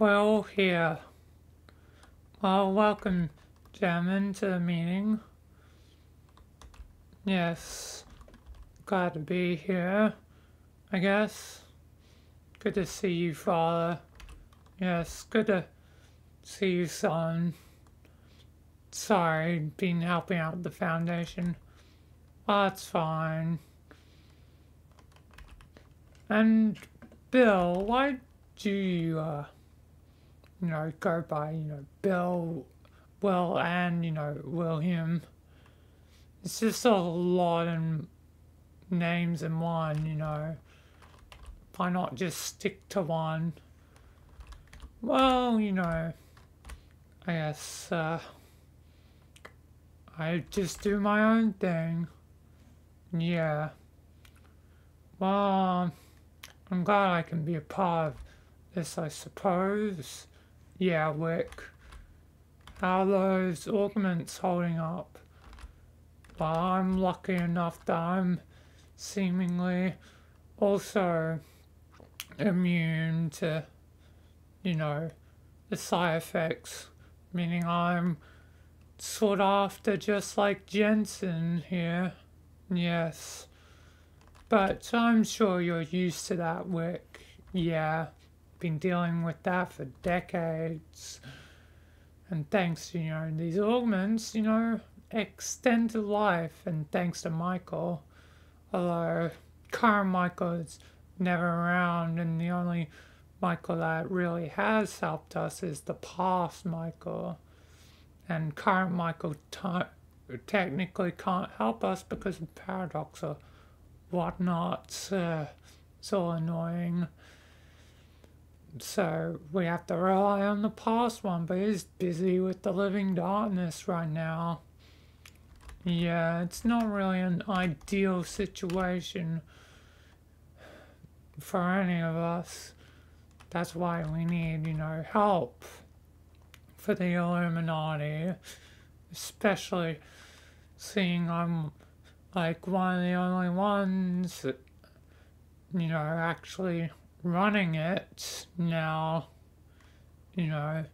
Well, here. Well, welcome, gentlemen, to the meeting. Yes, glad to be here, I guess. Good to see you, Father. Yes, good to see you, son. Sorry, been helping out the foundation. That's fine. And Bill, why do you, uh, you know, go by, you know, Bill, Will, and, you know, William? It's just a lot of names in one, you know. Why not just stick to one? Well, you know, I guess, uh, I just do my own thing. Yeah. Well, I'm glad I can be a part of this, I suppose. Yeah, Wick. How those augments holding up? Well, I'm lucky enough that I'm seemingly also immune to, you know, the side effects. Meaning I'm sought after just like Jensen here. Yes. But I'm sure you're used to that Wick. Yeah. Been dealing with that for decades. And thanks you know, these augments, you know, extend life and thanks to Michael. Although current Michael is never around and the only Michael that really has helped us is the past Michael. And current Michael technically can't help us because of paradox or whatnot. So annoying. So we have to rely on the past one, but he's busy with the living darkness right now. Yeah, it's not really an ideal situation for any of us. That's why we need, you know, help for the Illuminati, especially seeing I'm like one of the only ones that, you know, actually running it now, you know,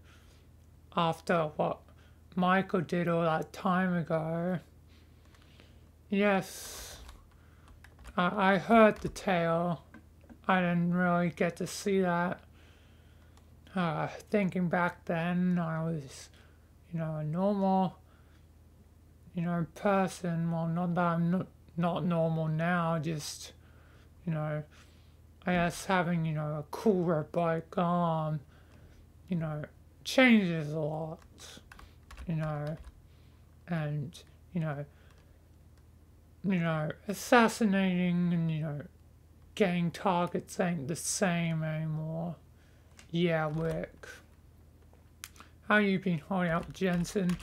after what Michael did all that time ago. Yes, I, I heard the tale. I didn't really get to see that. Uh, thinking back then, I was, you know, a normal, you know, person. Well, not that I'm not, not normal now, just, you know, I guess having, you know, a cool bike, arm, you know, changes a lot, you know, and, you know, you know, assassinating and, you know, getting targets ain't the same anymore. Yeah, Wick. How you been holding up, Jensen?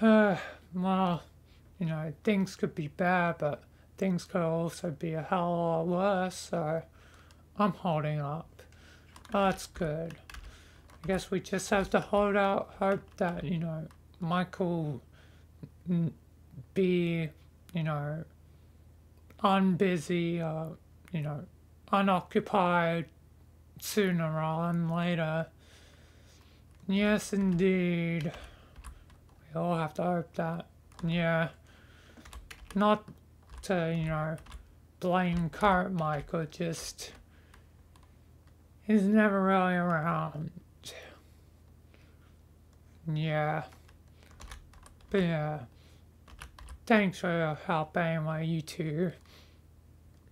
Uh, well, you know, things could be bad, but things could also be a hell of a lot worse, so I'm holding up. That's good. I guess we just have to hold out hope that, you know, Michael be you know, unbusy, uh, you know, unoccupied sooner than later. Yes, indeed. We all have to hope that. Yeah. Not to, you know, blame current Michael, just. He's never really around. Yeah. But yeah. Thanks for your help anyway, you two.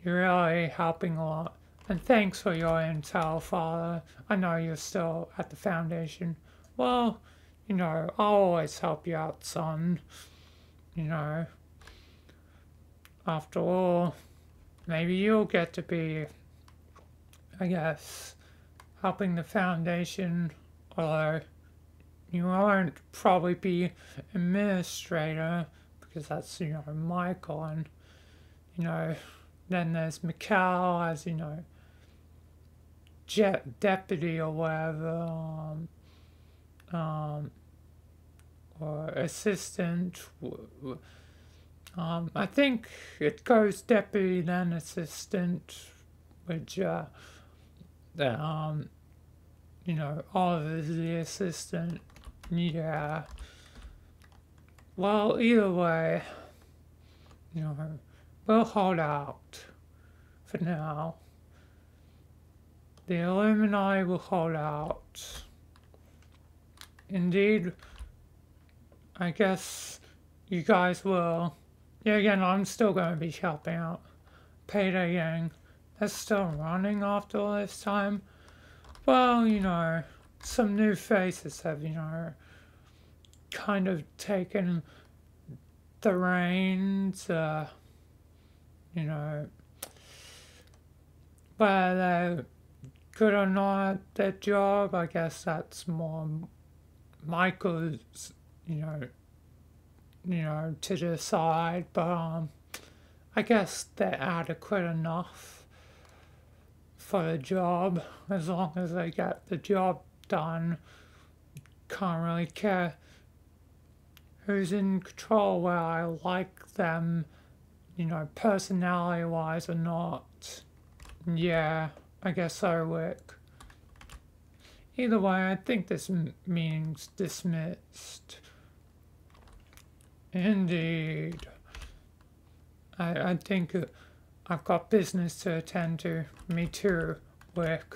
You're really helping a lot. And thanks for your intel, Father. I know you're still at the Foundation. Well, you know, I'll always help you out, son. You know. After all, maybe you'll get to be, I guess, helping the Foundation, or you aren't probably be administrator because that's, you know, Michael. And, you know, then there's Mikhail as, you know, jet deputy or whatever, um, um, or assistant. Um, I think it goes deputy, then assistant, which, uh, the, um, you know, Oliver is the assistant. Yeah. Well, either way, you know, we'll hold out for now. The Illuminati will hold out. Indeed, I guess you guys will. Yeah, again, I'm still going to be helping out. Payday Gang, that's still running after all this time. Well, you know, some new faces have, you know, kind of taken the reins, uh, you know, whether they're good or not, their job, I guess that's more Michael's, you know, you know, to decide, but um, I guess they're adequate enough for the job as long as I get the job done. Can't really care who's in control where I like them, you know, personality wise or not. Yeah, I guess so, Wick. Either way, I think this meeting's dismissed. Indeed. I, I think I've got business to attend to. Me too, Wick.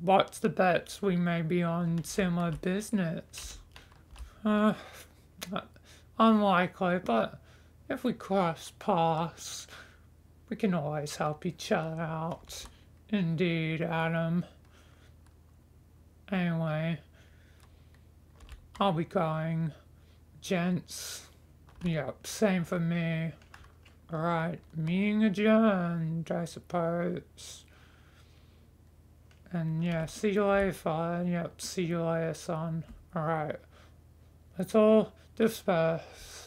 What's the bets we may be on similar business? Uh, unlikely, but if we cross paths, we can always help each other out. Indeed, Adam. Anyway, I'll be going. Gents. Yep, same for me. Alright, meeting adjourned, I suppose. And yeah, see you later. Yep, see you later, son. Alright. Let's all disperse.